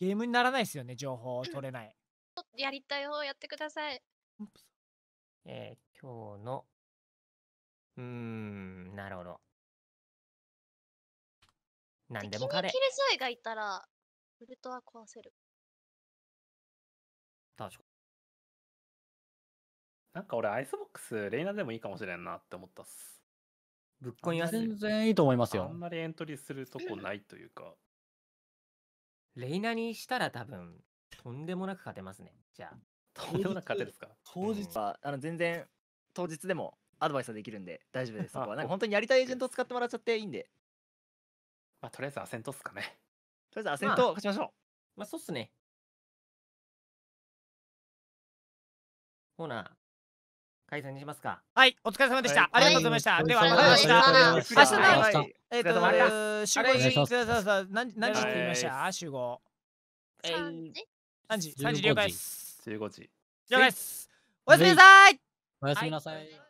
ゲームにならないですよね情報を取れないやりたい方やってください。えー、今日の、うーん、なるほど。何でも彼敵にキ。ルジョイがいたら、ウルトは壊せる。確かなんか俺アイスボックスレイナでもいいかもしれんなって思ったっす。ぶっこみます。全然いいと思いますよあん。まりエントリーするとこないというか。レイナにしたら多分、とんでもなく勝てますね。じゃあ。とんでもなく勝てるんですか？当日は、あの全然当日でもアドバイスはできるんで大丈夫です。そこはあなんか本当にやりたいエージェントを使ってもらっちゃっていいんで、まあとりあえずアセントっすかね。とりあえずアセント勝ちましょまあ、そうっすね。ほな、解散にしますか。はいお疲れ様でした、はい。ありがとうございました、はい。ではまた。た明日。う。明日のえっ、とお疲れ様集合時。そうそうそう何何時って言いました、は集合。えー3時。何時。15 3時。了解です。15時。了解です。おやすみなさい。おやすみなさい。